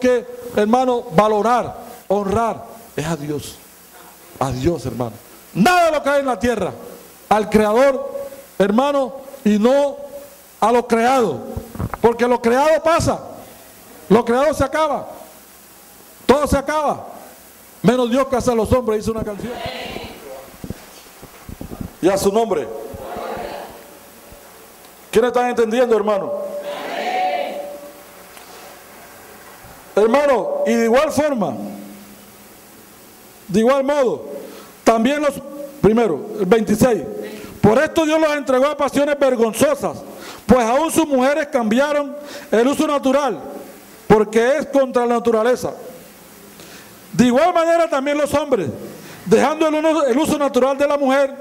que, hermano, valorar, honrar, es a Dios. A Dios, hermano. Nada lo que hay en la tierra, al Creador, hermano, y no a lo creado. Porque lo creado pasa, lo creado se acaba, todo se acaba. Menos Dios que hace a los hombres, hizo una canción. Y a su nombre. ¿Quiénes están entendiendo, hermano? Hermano, y de igual forma, de igual modo, también los, primero, el 26, por esto Dios los entregó a pasiones vergonzosas, pues aún sus mujeres cambiaron el uso natural, porque es contra la naturaleza. De igual manera también los hombres, dejando el, el uso natural de la mujer,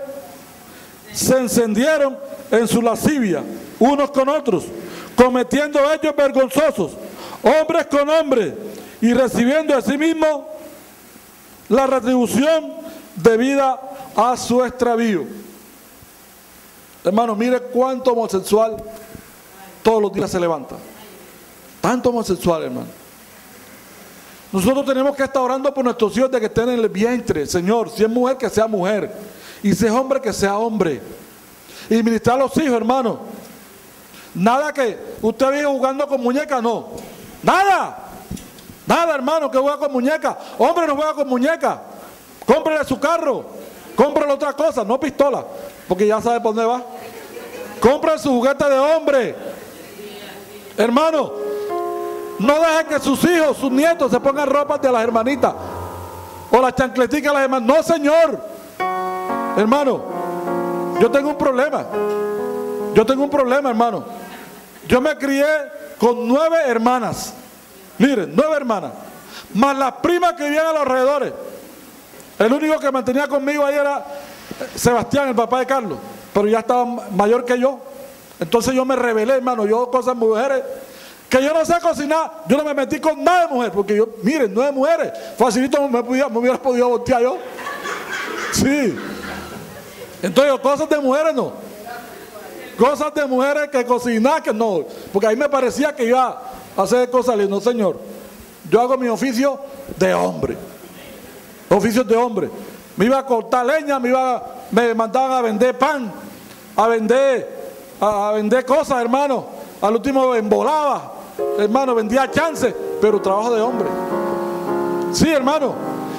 se encendieron en su lascivia unos con otros, cometiendo hechos vergonzosos hombres con hombres, y recibiendo a sí mismo la retribución debida a su extravío. Hermano, mire cuánto homosexual todos los días se levanta. Tanto homosexual, hermano. Nosotros tenemos que estar orando por nuestros hijos de que estén en el vientre, Señor. Si es mujer, que sea mujer. Y si es hombre, que sea hombre. Y ministrar a los hijos, hermano. Nada que usted vive jugando con muñecas, no. Nada. Nada, hermano, que juega con muñeca. Hombre no juega con muñeca. Cómprele su carro. Cómprele otra cosa, no pistola. Porque ya sabe por dónde va. Compre su juguete de hombre. Hermano, no deje que sus hijos, sus nietos se pongan ropas de las hermanitas. O las chancleticas de las hermanas. No, señor. Hermano, yo tengo un problema. Yo tengo un problema, hermano. Yo me crié con nueve hermanas. Miren, nueve hermanas. Más las primas que vivían a los alrededores. El único que mantenía conmigo ahí era Sebastián, el papá de Carlos. Pero ya estaba mayor que yo. Entonces yo me rebelé, hermano. Yo cosas mujeres. Que yo no sé cocinar. Yo no me metí con nada de mujer. Porque yo, miren, nueve mujeres. Facilito me, me hubiera podido voltear yo. Sí. Entonces, cosas de mujeres no. Cosas de mujeres que cocinar, que no. Porque ahí me parecía que iba a hacer cosas. No, señor. Yo hago mi oficio de hombre. Oficios de hombre. Me iba a cortar leña, me iba, me mandaban a vender pan, a vender, a, vender cosas, hermano. Al último embolaba, hermano, vendía chance, pero trabajo de hombre. Sí, hermano.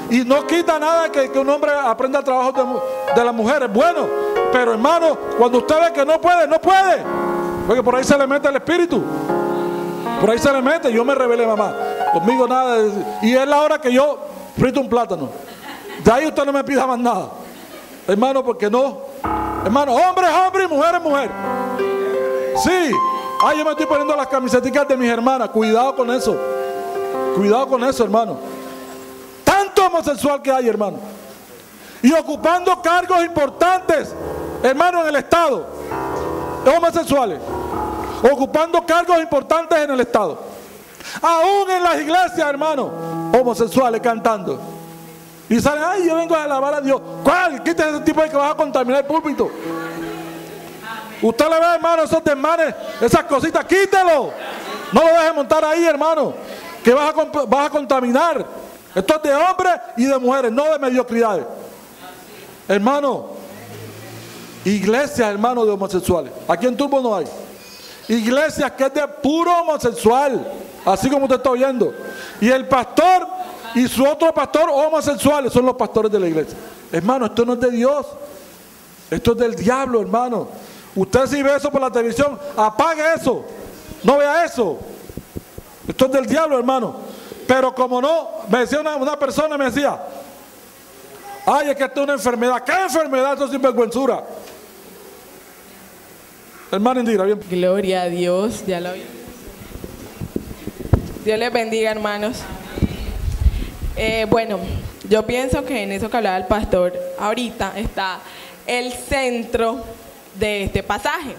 Y no quita nada que, un hombre aprenda el trabajo de, de las mujeres. Bueno, pero hermano, cuando usted ve que no puede, no puede. Porque por ahí se le mete el espíritu. Por ahí se le mete. Yo me rebelé, mamá. Conmigo nada. Y es la hora que yo frito un plátano. De ahí usted no me pida más nada. Hermano, porque no. Hermano, hombre es hombre y mujer es mujer. Sí. Ay, yo me estoy poniendo las camisetas de mis hermanas. Cuidado con eso. Cuidado con eso, hermano. Tanto homosexual que hay, hermano. Y ocupando cargos importantes hermanos en el Estado, homosexuales, ocupando cargos importantes en el Estado. Aún en las iglesias, hermanos, homosexuales cantando. Y salen, ay, yo vengo a alabar a Dios. ¿Cuál? Quítese ese tipo de que vas a contaminar el púlpito. Usted le ve, hermano, esos desmanes, esas cositas, quítelo. No lo deje montar ahí, hermano. Que vas a, vas a contaminar. Esto es de hombres y de mujeres, no de mediocridades. Hermano, Iglesias, hermanos, de homosexuales. Aquí en Turbo no hay. Iglesias que es de puro homosexual. Así como usted está oyendo. Y el pastor y su otro pastor homosexuales son los pastores de la iglesia. Hermano, esto no es de Dios. Esto es del diablo, hermano. Usted si ve eso por la televisión, apague eso. No vea eso. Esto es del diablo, hermano. Pero como no, me decía una, persona, me decía, ay, es que esto es una enfermedad. ¿Qué enfermedad? Esto es sinvergüenzura. Hermano Indira, bien. Gloria a Dios, ya lo Dios les bendiga, hermanos. Eh, bueno, yo pienso que en eso que hablaba el pastor ahorita está el centro de este pasaje.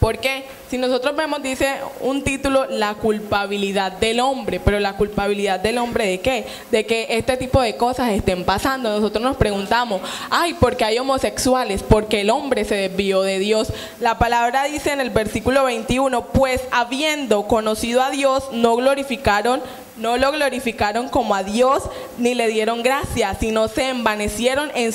Porque si nosotros vemos, dice un título, la culpabilidad del hombre, pero la culpabilidad del hombre de qué? De que este tipo de cosas estén pasando. Nosotros nos preguntamos, ay, ¿por qué hay homosexuales? Porque el hombre se desvió de Dios. La palabra dice en el versículo 21, pues habiendo conocido a Dios, no glorificaron no lo glorificaron como a Dios ni le dieron gracia, sino se envanecieron en,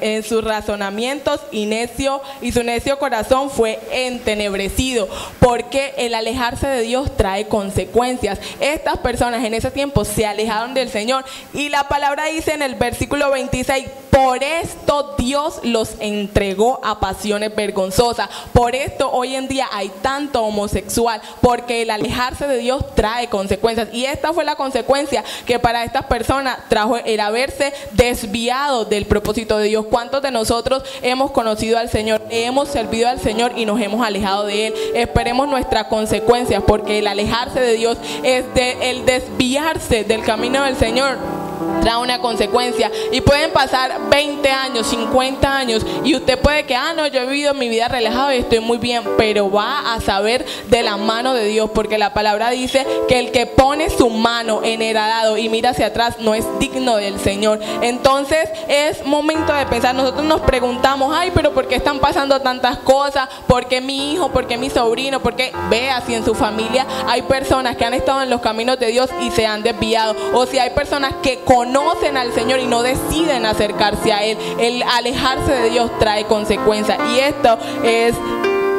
en sus razonamientos y necio y su necio corazón fue entenebrecido, porque el alejarse de Dios trae consecuencias. Estas personas en ese tiempo se alejaron del Señor y la palabra dice en el versículo 26, por esto Dios los entregó a pasiones vergonzosas. Por esto hoy en día hay tanto homosexual, porque el alejarse de Dios trae consecuencias. Y esta fue la consecuencia que para estas personas trajo el haberse desviado del propósito de Dios. ¿Cuántos de nosotros hemos conocido al Señor, hemos servido al Señor y nos hemos alejado de Él? Esperemos nuestras consecuencias, porque el alejarse de Dios es el desviarse del camino del Señor trae una consecuencia. Y pueden pasar 20 años, 50 años, y usted puede que, ah, no, yo he vivido mi vida relajado y estoy muy bien, pero va a saber de la mano de Dios, porque la palabra dice que el que pone su mano en el arado y mira hacia atrás no es digno del Señor. Entonces es momento de pensar, nosotros nos preguntamos, ay, pero ¿por qué están pasando tantas cosas? ¿Por qué mi hijo? ¿Por qué mi sobrino? ¿Por qué vea si en su familia hay personas que han estado en los caminos de Dios y se han desviado? O si hay personas que conocen al Señor y no deciden acercarse a Él. El alejarse de Dios trae consecuencias. Y esto es,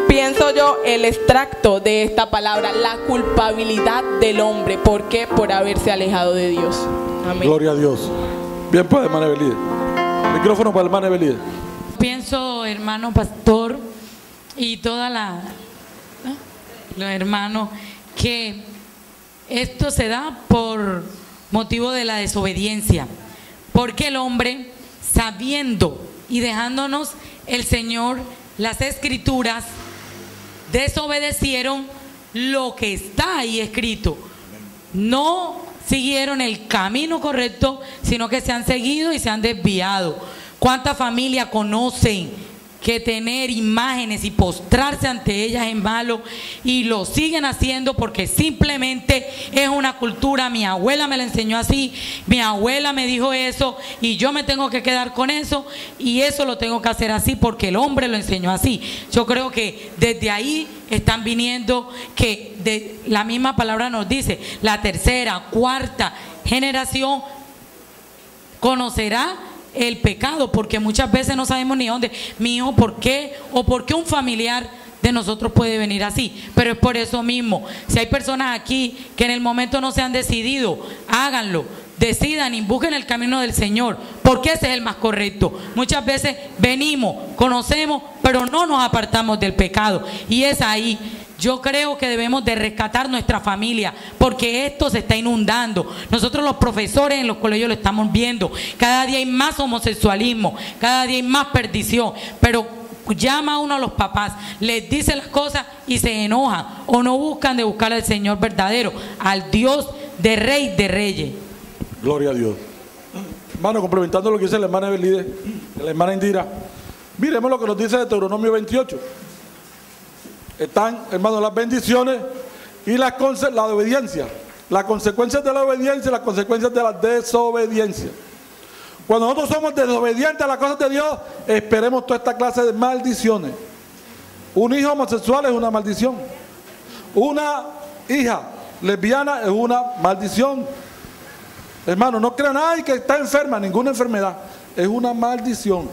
pienso yo, el extracto de esta palabra, la culpabilidad del hombre. ¿Por qué? Por haberse alejado de Dios. Amén. Gloria a Dios. Bien, pues, hermana Belide. Micrófono para hermana Belide. Pienso, hermano pastor, y toda la, los hermanos, que esto se da por motivo de la desobediencia. Porque el hombre, sabiendo y dejándonos el Señor las escrituras, desobedecieron lo que está ahí escrito. No siguieron el camino correcto, sino que se han seguido y se han desviado. ¿Cuántas familias conocen que tener imágenes y postrarse ante ellas es malo y lo siguen haciendo porque simplemente es una cultura. Mi abuela me la enseñó así, mi abuela me dijo eso y yo me tengo que quedar con eso y eso lo tengo que hacer así porque el hombre lo enseñó así. Yo creo que desde ahí están viniendo que de, la misma palabra nos dice, la tercera, cuarta generación conocerá el pecado, porque muchas veces no sabemos ni dónde, mi hijo, por qué, o por qué un familiar de nosotros puede venir así. Pero es por eso mismo. Si hay personas aquí que en el momento no se han decidido, háganlo. Decidan y busquen el camino del Señor, porque ese es el más correcto. Muchas veces venimos, conocemos, pero no nos apartamos del pecado. Y es ahí yo creo que debemos de rescatar nuestra familia porque esto se está inundando. Nosotros los profesores en los colegios lo estamos viendo. Cada día hay más homosexualismo, cada día hay más perdición. Pero llama uno a los papás, les dice las cosas y se enojan o no buscan de buscar al Señor verdadero, al Dios de Rey de Reyes. Gloria a Dios. Hermano, complementando lo que dice la hermana Belide, la hermana Indira, miremos lo que nos dice Deuteronomio 28 están, hermanos, las bendiciones y la, la obediencia. Las consecuencias de la obediencia y las consecuencias de la desobediencia. Cuando nosotros somos desobedientes a las cosas de Dios, esperemos toda esta clase de maldiciones. Un hijo homosexual es una maldición. Una hija lesbiana es una maldición. Hermano, no crean, ay, que está enferma, ninguna enfermedad. Es una maldición.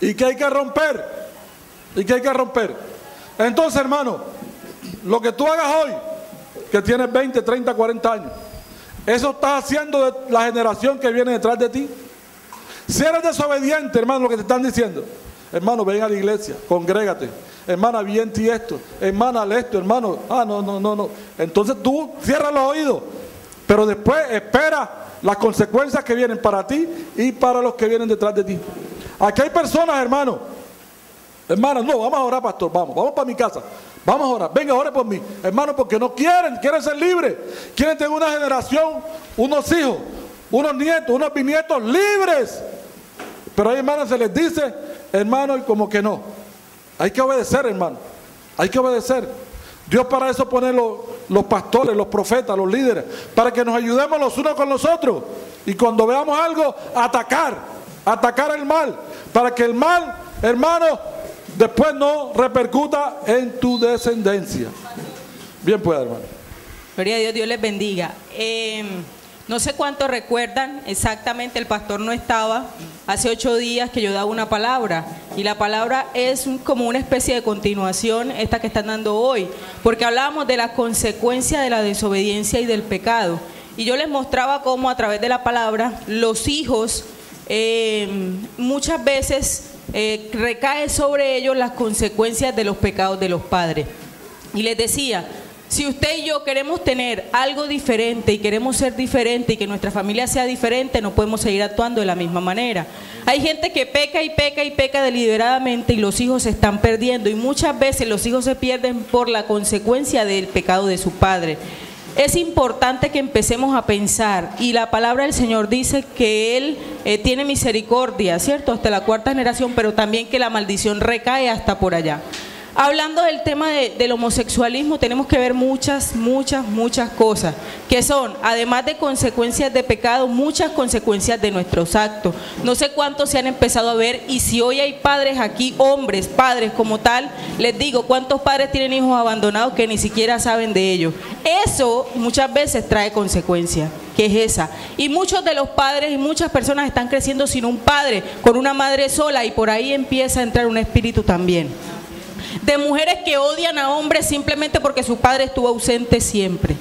Y que hay que romper. Y que hay que romper. Entonces, hermano, lo que tú hagas hoy, que tienes 20, 30, 40 años, eso estás haciendo de la generación que viene detrás de ti. Si eres desobediente, hermano, lo que te están diciendo, hermano, ven a la iglesia, congrégate. Hermana, bien ti esto. Hermana, esto, hermano. Ah, no, no, no, no. Entonces tú cierra los oídos. Pero después espera las consecuencias que vienen para ti y para los que vienen detrás de ti. Aquí hay personas, hermano, Hermanos, no, vamos a orar, pastor, vamos, vamos para mi casa. Vamos a orar, venga, ore por mí. Hermano, porque no quieren, quieren ser libres. Quieren tener una generación, unos hijos, unos nietos, unos bisnietos libres. Pero hay hermanos se les dice, hermano, y como que no. Hay que obedecer, hermano. Hay que obedecer. Dios para eso pone los, los pastores, los profetas, los líderes, para que nos ayudemos los unos con los otros. Y cuando veamos algo, atacar, atacar el mal, para que el mal, hermano, después no repercuta en tu descendencia. Bien pueda, hermano. Gloria a Dios, Dios les bendiga. Eh, no sé cuánto recuerdan, exactamente el pastor no estaba hace ocho días que yo daba una palabra y la palabra es como una especie de continuación esta que están dando hoy, porque hablábamos de la consecuencia de la desobediencia y del pecado. Y yo les mostraba cómo a través de la palabra los hijos eh, muchas veces eh, recae sobre ellos las consecuencias de los pecados de los padres. Y les decía, si usted y yo queremos tener algo diferente y queremos ser diferente y que nuestra familia sea diferente, no podemos seguir actuando de la misma manera. Hay gente que peca y peca y peca deliberadamente y los hijos se están perdiendo y muchas veces los hijos se pierden por la consecuencia del pecado de su padre. Es importante que empecemos a pensar y la palabra del Señor dice que Él eh, tiene misericordia, ¿cierto? Hasta la cuarta generación, pero también que la maldición recae hasta por allá. Hablando del tema de- del homosexualismo, tenemos que ver muchas, muchas, muchas cosas, que son, además de consecuencias de pecado, muchas consecuencias de nuestros actos. No sé cuántos se han empezado a ver y si hoy hay padres aquí, hombres, padres como tal, les digo, ¿cuántos padres tienen hijos abandonados que ni siquiera saben de ellos? Eso muchas veces trae consecuencias que es esa. Y muchos de los padres y muchas personas están creciendo sin un padre, con una madre sola y por ahí empieza a entrar un espíritu también de mujeres que odian a hombres simplemente porque su padre estuvo ausente siempre.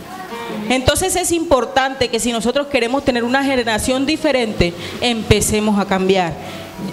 Entonces es importante que si nosotros queremos tener una generación diferente, empecemos a cambiar.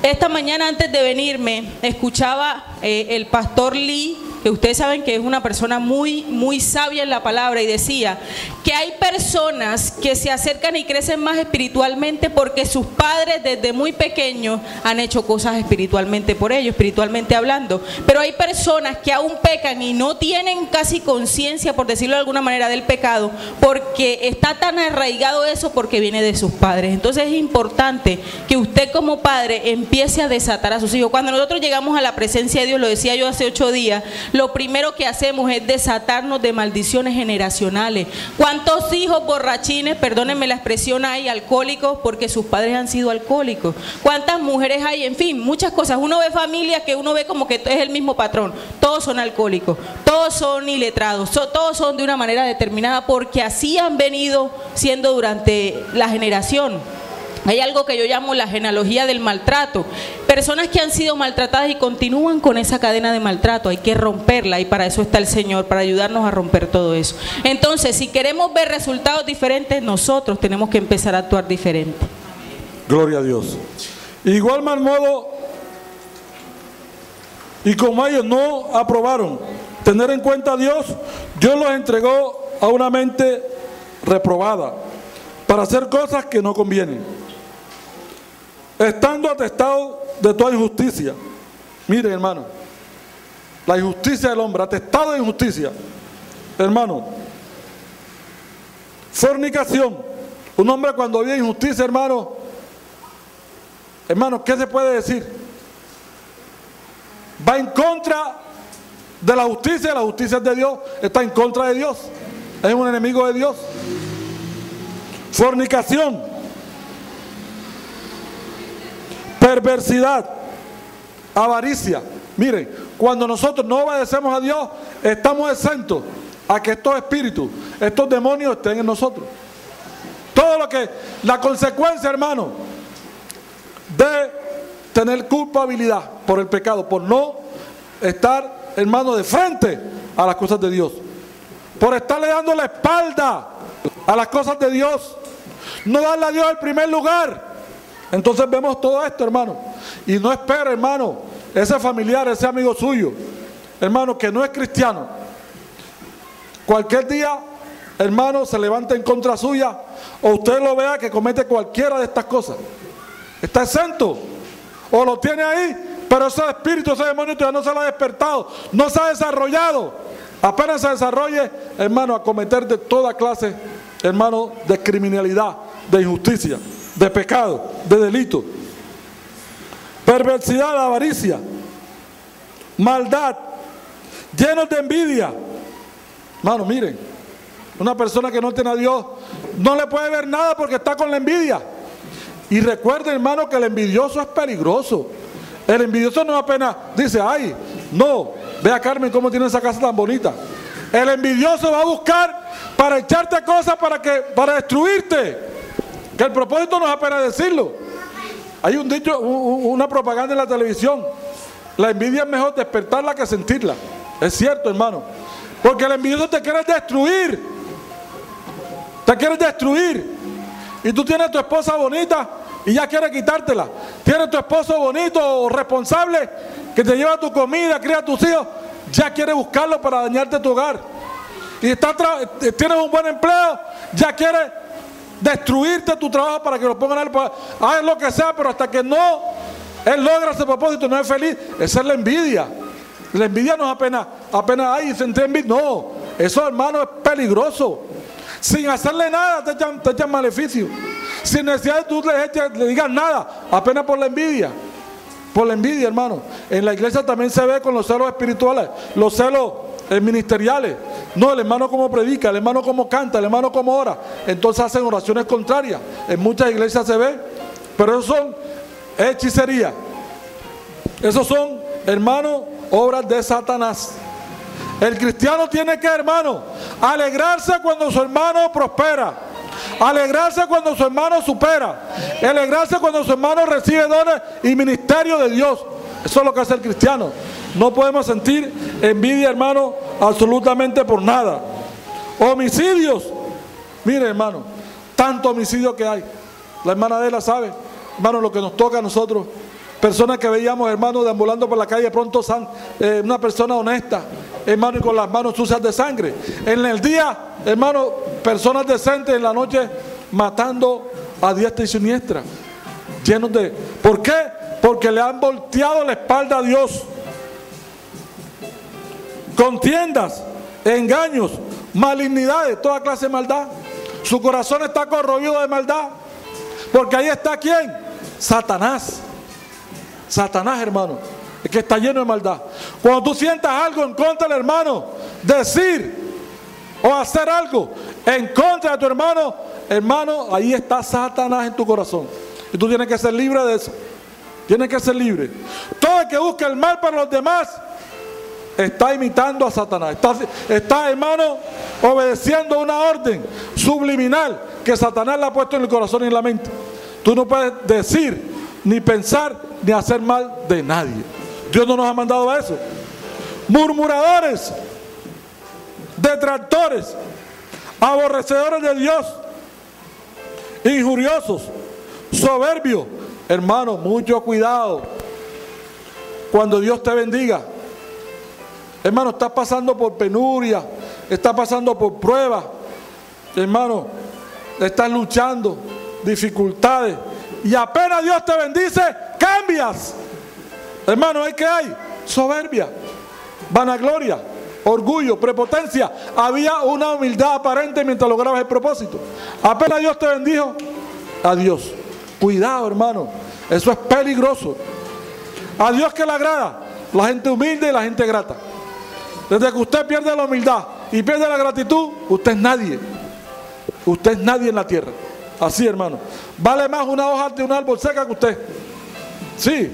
Esta mañana antes de venirme, escuchaba eh, el pastor Lee, que ustedes saben que es una persona muy, muy sabia en la palabra, y decía que hay personas que se acercan y crecen más espiritualmente porque sus padres desde muy pequeños han hecho cosas espiritualmente por ellos, espiritualmente hablando. Pero hay personas que aún pecan y no tienen casi conciencia, por decirlo de alguna manera, del pecado, porque está tan arraigado eso porque viene de sus padres. Entonces es importante que usted como padre empiece a desatar a sus hijos. Cuando nosotros llegamos a la presencia de Dios, lo decía yo hace ocho días, lo primero que hacemos es desatarnos de maldiciones generacionales. ¿Cuántos hijos borrachines, perdónenme la expresión, hay alcohólicos porque sus padres han sido alcohólicos? ¿Cuántas mujeres hay? En fin, muchas cosas. Uno ve familias que uno ve como que es el mismo patrón. Todos son alcohólicos, todos son iletrados, todos son de una manera determinada porque así han venido siendo durante la generación. Hay algo que yo llamo la genealogía del maltrato. Personas que han sido maltratadas y continúan con esa cadena de maltrato. Hay que romperla y para eso está el Señor, para ayudarnos a romper todo eso. Entonces, si queremos ver resultados diferentes, nosotros tenemos que empezar a actuar diferente. Gloria a Dios. Igual mal modo, y como ellos no aprobaron tener en cuenta a Dios, Dios los entregó a una mente reprobada para hacer cosas que no convienen. Estando atestado de toda injusticia. Miren, hermano, la injusticia del hombre, atestado de injusticia. Hermano, fornicación. Un hombre cuando ve injusticia, hermano, hermano, ¿qué se puede decir? Va en contra de la justicia, la justicia es de Dios, está en contra de Dios, es un enemigo de Dios. Fornicación, perversidad, avaricia. Miren, cuando nosotros no obedecemos a Dios, estamos exentos a que estos espíritus, estos demonios estén en nosotros. Todo lo que, la consecuencia, hermano, de tener culpabilidad por el pecado, por no estar, hermano, de frente a las cosas de Dios, por estarle dando la espalda a las cosas de Dios, no darle a Dios el primer lugar. Entonces vemos todo esto, hermano, y no espera, hermano, ese familiar, ese amigo suyo, hermano, que no es cristiano, cualquier día, hermano, se levanta en contra suya, o usted lo vea que comete cualquiera de estas cosas. Está exento. O lo tiene ahí, pero ese espíritu, ese demonio todavía no se lo ha despertado, no se ha desarrollado. Apenas se desarrolle, hermano, a cometer de toda clase, hermano, de criminalidad, de injusticia, de pecado, de delito. Perversidad, avaricia, maldad, llenos de envidia. Hermano, miren, una persona que no tiene a Dios no le puede ver nada porque está con la envidia. Y recuerden, hermano, que el envidioso es peligroso. El envidioso no apenas dice, ay, no, ve a Carmen cómo tiene esa casa tan bonita. El envidioso va a buscar para echarte cosas para que para destruirte. Que el propósito no es apenas decirlo. Hay un dicho, una propaganda en la televisión. La envidia es mejor despertarla que sentirla. Es cierto, hermano. Porque el envidioso te quiere destruir. Te quiere destruir. Y tú tienes tu esposa bonita y ya quiere quitártela. Tienes tu esposo bonito responsable que te lleva tu comida, cría a tus hijos. Ya quiere buscarlo para dañarte tu hogar. Y está tienes un buen empleo, ya quiere destruirte tu trabajo para que lo pongan a él. Haz lo que sea, pero hasta que no él logra ese propósito, no es feliz. Esa es la envidia. La envidia no es apenas, apenas hay sentir envidia. No, eso hermano es peligroso. Sin hacerle nada te echan, te echan maleficio. Sin necesidad de tú le, le digas nada, apenas por la envidia. Por la envidia, hermano. En la iglesia también se ve con los celos espirituales, los celos ministeriales. No, el hermano como predica, el hermano como canta, el hermano como ora. Entonces hacen oraciones contrarias. En muchas iglesias se ve. Pero eso son hechicería. Esos son, hermano, obras de Satanás. El cristiano tiene que, hermano, alegrarse cuando su hermano prospera. Alegrarse cuando su hermano supera. Alegrarse cuando su hermano recibe dones y ministerio de Dios. Eso es lo que hace el cristiano. No podemos sentir envidia, hermano, absolutamente por nada. Homicidios. Mire, hermano, tanto homicidio que hay. La hermana de la sabe, hermano, lo que nos toca a nosotros. Personas que veíamos, hermano, deambulando por la calle, pronto san, eh, una persona honesta, hermano, y con las manos sucias de sangre. En el día, hermano, personas decentes, en la noche, matando a diestra y siniestra. Llenos de. ¿Por qué? Porque le han volteado la espalda a Dios. Contiendas, engaños, malignidades, toda clase de maldad. Su corazón está corroído de maldad. Porque ahí está quién? Satanás. Satanás, hermano, es que está lleno de maldad. Cuando tú sientas algo en contra del hermano, decir o hacer algo en contra de tu hermano, hermano, ahí está Satanás en tu corazón. Y tú tienes que ser libre de eso. Tienes que ser libre. Todo el que busca el mal para los demás está imitando a Satanás. Está, hermano, obedeciendo una orden subliminal que Satanás le ha puesto en el corazón y en la mente. Tú no puedes decir ni pensar ni hacer mal de nadie. Dios no nos ha mandado a eso. Murmuradores, detractores, aborrecedores de Dios, injuriosos, soberbios. Hermano, mucho cuidado. Cuando Dios te bendiga, hermano, estás pasando por penuria, estás pasando por pruebas, hermano, estás luchando, dificultades, y apenas Dios te bendice, cambias. Hermano, ¿hay que hay? Soberbia, vanagloria, orgullo, prepotencia. Había una humildad aparente mientras lograbas el propósito. Apenas Dios te bendijo, adiós. Cuidado, hermano. Eso es peligroso. A Dios que le agrada, la gente humilde y la gente grata. Desde que usted pierde la humildad y pierde la gratitud, usted es nadie. Usted es nadie en la tierra. Así, hermano. Vale más una hoja de un árbol seca que usted. Sí,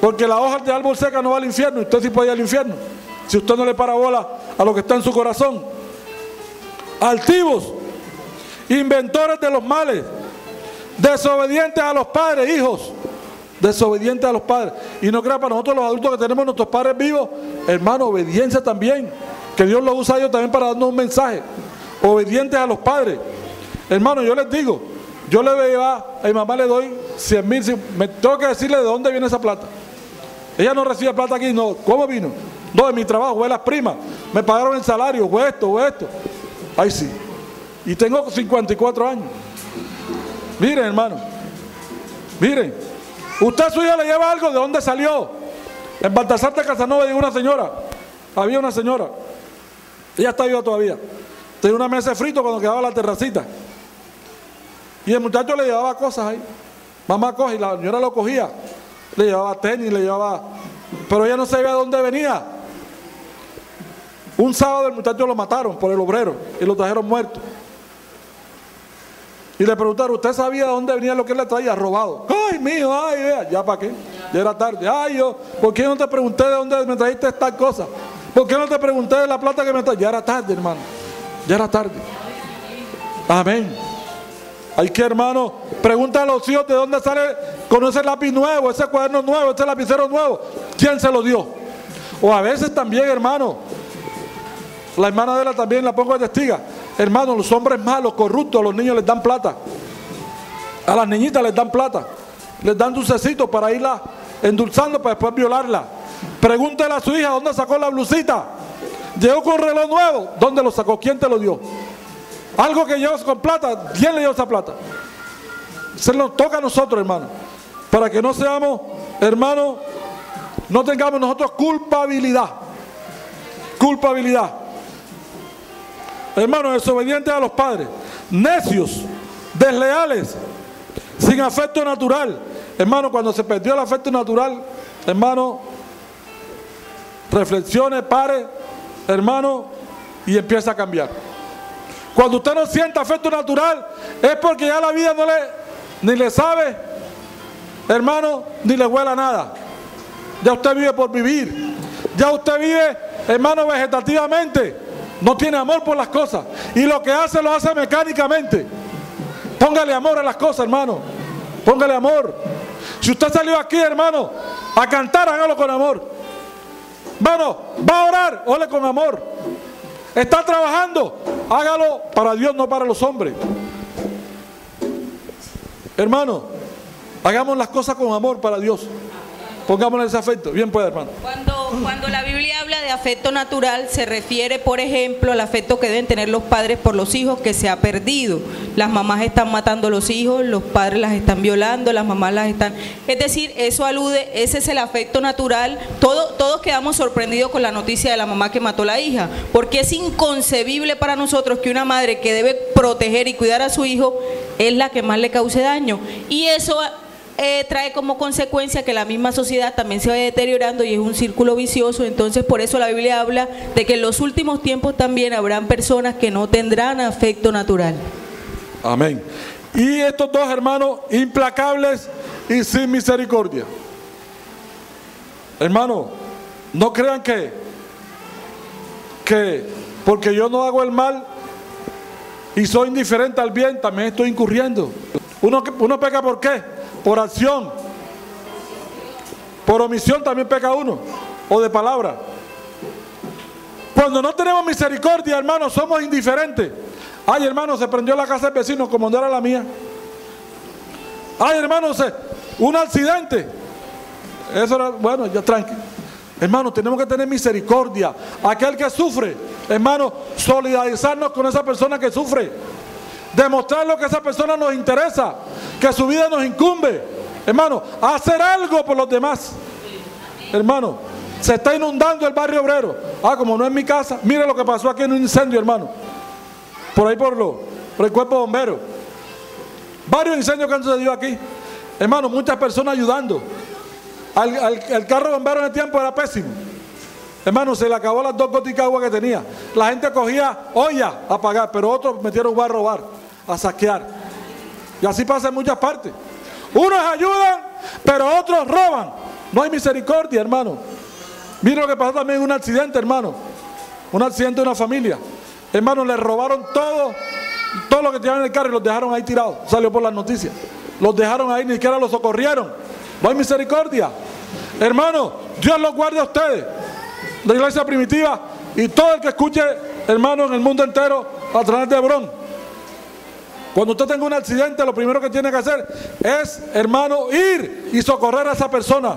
porque la hoja de árbol seca no va al infierno. Usted sí puede ir al infierno. Si usted no le para bola a lo que está en su corazón. Altivos, inventores de los males, desobedientes a los padres, hijos. Desobedientes a los padres. Y no crea para nosotros los adultos que tenemos nuestros padres vivos, hermano, obediencia también. Que Dios lo usa a ellos también para darnos un mensaje. Obedientes a los padres. Hermano, yo les digo, yo le voy a, mi mamá le doy 100 mil, me tengo que decirle de dónde viene esa plata. Ella no recibe plata aquí, no. ¿Cómo vino? No, de mi trabajo, fue las primas. Me pagaron el salario, fue esto, fue esto. Ahí sí. Y tengo 54 años. Miren, hermano. Miren. Usted a su hija le lleva algo, ¿de dónde salió? En Baltasar de Casanova hay una señora. Había una señora. Ella está viva todavía. Tenía una mesa de frito cuando quedaba la terracita. Y el muchacho le llevaba cosas ahí. Mamá coge y la señora lo cogía. Le llevaba tenis, le llevaba. Pero ella no sabía de dónde venía. Un sábado el muchacho lo mataron por el obrero y lo trajeron muerto. Y le preguntaron, ¿usted sabía de dónde venía lo que él le traía? Robado. Ay, mío, ay, vea, ya para qué. Ya era tarde. Ay, yo, ¿por qué no te pregunté de dónde me trajiste esta cosa? ¿Por qué no te pregunté de la plata que me trajiste? Ya era tarde, hermano. Ya era tarde. Amén. Hay que, hermano, pregunta a los hijos de dónde sale, conoce el lápiz nuevo, ese cuaderno nuevo, ese lapicero nuevo. ¿Quién se lo dio? O a veces también, hermano, la hermana de la también la pongo de testiga. Hermano, los hombres malos, corruptos, a los niños les dan plata. A las niñitas les dan plata. Les dan dulcecitos para irla endulzando para después violarla. Pregúntele a su hija dónde sacó la blusita. Llegó con reloj nuevo. ¿Dónde lo sacó? ¿Quién te lo dio? Algo que llevas con plata. ¿Quién le dio esa plata? Se nos toca a nosotros, hermano. Para que no seamos, hermano, no tengamos nosotros culpabilidad. Culpabilidad. Hermanos, desobedientes a los padres, necios, desleales, sin afecto natural. Hermano, cuando se perdió el afecto natural, hermano, reflexione, pare, hermano, y empieza a cambiar. Cuando usted no siente afecto natural, es porque ya la vida no le, ni le sabe, hermano, ni le huela nada. Ya usted vive por vivir. Ya usted vive, hermano, vegetativamente. No tiene amor por las cosas. Y lo que hace lo hace mecánicamente. Póngale amor a las cosas, hermano. Póngale amor. Si usted salió aquí, hermano, a cantar, hágalo con amor. Hermano, va a orar, ole con amor. Está trabajando, hágalo para Dios, no para los hombres. Hermano, hagamos las cosas con amor para Dios. Pongámosle ese afecto. Bien puede, hermano. Cuando la Biblia habla de afecto natural, se refiere, por ejemplo, al afecto que deben tener los padres por los hijos que se ha perdido. Las mamás están matando a los hijos, los padres las están violando, las mamás las están... Es decir, eso alude, ese es el afecto natural. Todo, todos quedamos sorprendidos con la noticia de la mamá que mató a la hija, porque es inconcebible para nosotros que una madre que debe proteger y cuidar a su hijo es la que más le cause daño. Y eso eh, trae como consecuencia que la misma sociedad también se vaya deteriorando y es un círculo vicioso. Entonces, por eso la Biblia habla de que en los últimos tiempos también habrán personas que no tendrán afecto natural. Amén. Y estos dos hermanos implacables y sin misericordia. Hermano, no crean que, que porque yo no hago el mal y soy indiferente al bien, también estoy incurriendo. Uno, uno peca por qué? Por acción. Por omisión también peca uno, o de palabra. Cuando no tenemos misericordia, hermanos, somos indiferentes. Ay, hermano, se prendió la casa del vecino como no era la mía. Ay, hermano, un accidente. Eso era, bueno, ya tranquilo. Hermano, tenemos que tener misericordia. Aquel que sufre, hermano, solidarizarnos con esa persona que sufre. Demostrarlo que esa persona nos interesa, que su vida nos incumbe. Hermano, hacer algo por los demás. Hermano, se está inundando el barrio obrero. Ah, como no es mi casa, mire lo que pasó aquí en un incendio, hermano. Por ahí por, lo, por el cuerpo bombero. Varios incendios que han sucedido aquí. Hermano, muchas personas ayudando. el carro bombero en el tiempo era pésimo. Hermano, se le acabó las dos goticas de agua que tenía. La gente cogía olla a pagar, pero otros metieron a robar, a saquear. Y así pasa en muchas partes. Unos ayudan, pero otros roban. No hay misericordia, hermano. Mira lo que pasó también en un accidente, hermano. Un accidente de una familia. Hermano, le robaron todo, todo lo que tenían en el carro y los dejaron ahí tirados. Salió por las noticias. Los dejaron ahí, ni siquiera los socorrieron. No hay misericordia. Hermano, Dios los guarde a ustedes la iglesia primitiva y todo el que escuche, hermano, en el mundo entero a través de Hebrón. Cuando usted tenga un accidente, lo primero que tiene que hacer es, hermano, ir y socorrer a esa persona.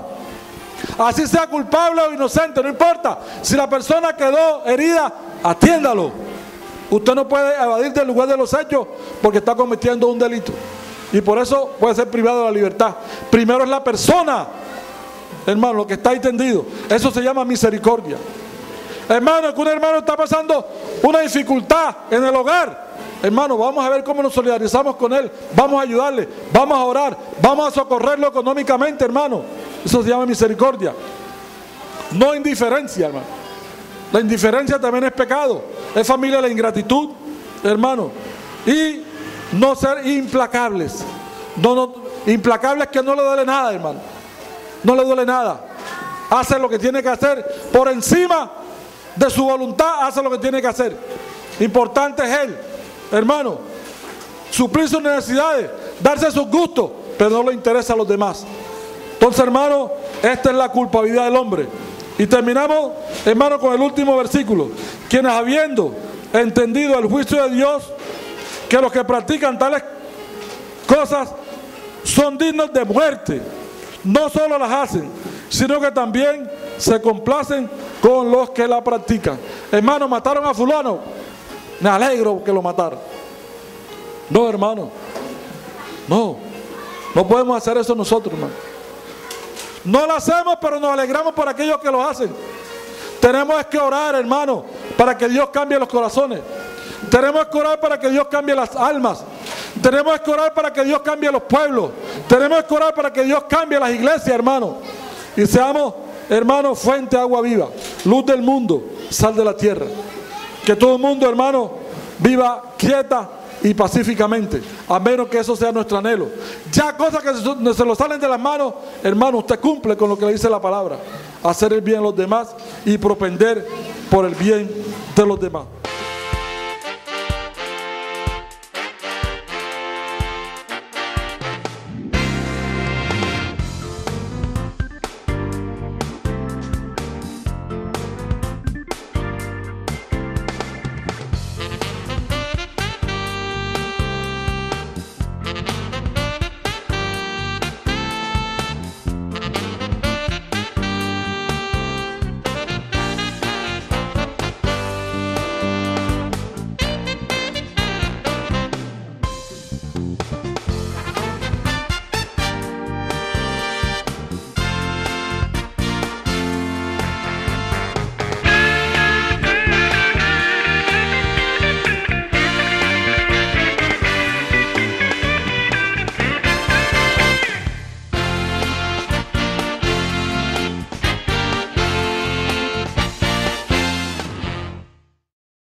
Así sea culpable o inocente, no importa. Si la persona quedó herida, atiéndalo. Usted no puede evadir del lugar de los hechos porque está cometiendo un delito. Y por eso puede ser privado de la libertad. Primero es la persona hermano, lo que está ahí tendido. Eso se llama misericordia. Hermano, que un hermano está pasando una dificultad en el hogar. Hermano, vamos a ver cómo nos solidarizamos con él. Vamos a ayudarle, vamos a orar, vamos a socorrerlo económicamente, hermano. Eso se llama misericordia. No indiferencia, hermano. La indiferencia también es pecado. Es familia la ingratitud, hermano. Y no ser implacables. Implacables que no le duele nada, hermano. No le duele nada. Hace lo que tiene que hacer por encima de su voluntad, hace lo que tiene que hacer. Importante es él, hermano. Suplir sus necesidades, darse sus gustos, pero no le interesa a los demás. Entonces, hermano, esta es la culpabilidad del hombre. Y terminamos, hermano, con el último versículo. Quienes habiendo entendido el juicio de Dios, que los que practican tales cosas son dignos de muerte, no solo las hacen, sino que también se complacen con los que la practican. Hermano, mataron a fulano. Me alegro que lo mataron. No, hermano. No. No podemos hacer eso nosotros, hermano. No lo hacemos, pero nos alegramos por aquellos que lo hacen. Tenemos que orar, hermano, para que Dios cambie los corazones. Tenemos que orar para que Dios cambie las almas. Tenemos que orar para que Dios cambie los pueblos. Tenemos que orar para que Dios cambie las iglesias, hermano. Y seamos, hermano, fuente agua viva, luz del mundo, sal de la tierra. Que todo el mundo, hermano, viva quieta y pacíficamente, a menos que eso sea nuestro anhelo. Ya cosas que se, se lo salen de las manos, hermano, usted cumple con lo que le dice la palabra. Hacer el bien a los demás y propender por el bien de los demás.